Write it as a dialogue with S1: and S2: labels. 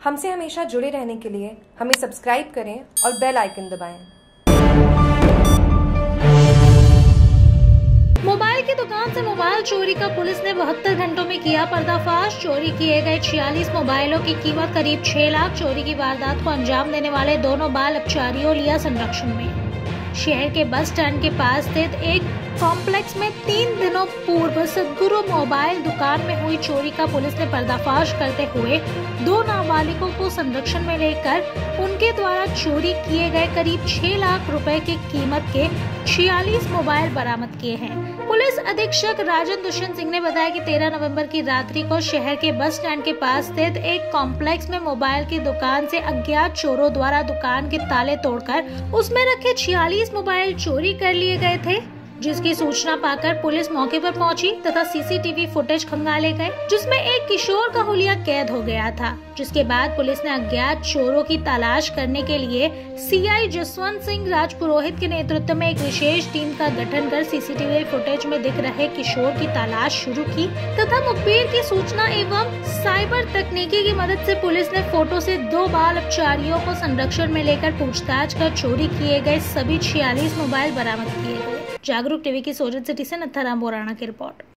S1: हमसे हमेशा जुड़े रहने के लिए हमें सब्सक्राइब करें और बेल आइकन दबाएँ।
S2: मोबाइल की दुकान से मोबाइल चोरी का पुलिस ने बहत्तर घंटों में किया पर्दाफाश चोरी किए गए छियालीस मोबाइलों की कीमत करीब 6 लाख चोरी की वारदात को अंजाम देने वाले दोनों बाल अपचारियों लिया संरक्षण में शहर के बस स्टैंड के पास स्थित एक कॉम्प्लेक्स में तीन दिनों पूर्व सदगुरु मोबाइल दुकान में हुई चोरी का पुलिस ने पर्दाफाश करते हुए दो नाबालिगों को संरक्षण में लेकर उनके द्वारा चोरी किए गए करीब छह लाख रुपए की कीमत के छियालीस मोबाइल बरामद किए हैं। पुलिस अधीक्षक राजन दुष्यंत सिंह ने बताया कि 13 नवंबर की रात्रि को शहर के बस स्टैंड के पास स्थित एक कॉम्प्लेक्स में मोबाइल की दुकान से अज्ञात चोरों द्वारा दुकान के ताले तोड़कर उसमें रखे छियालीस मोबाइल चोरी कर लिए गए थे। जिसकी सूचना पाकर पुलिस मौके पर पहुँची तथा सीसीटीवी फुटेज खंगाले गए, जिसमें एक किशोर का हुलिया कैद हो गया था, जिसके बाद पुलिस ने अज्ञात चोरों की तलाश करने के लिए सीआई जसवंत सिंह राजपुरोहित के नेतृत्व में एक विशेष टीम का गठन कर सीसीटीवी फुटेज में दिख रहे किशोर की तलाश शुरू की तथा मुखबिर की सूचना एवं साइबर तकनीकी की मदद से पुलिस ने फ़ोटो से दो बाल अपचारियों को संरक्षण में लेकर पूछताछ कर चोरी किए गए सभी छियालीस मोबाइल बरामद किए गए। जागरूक टीवी की सोजत सिटी से नथाराम बोराना की रिपोर्ट।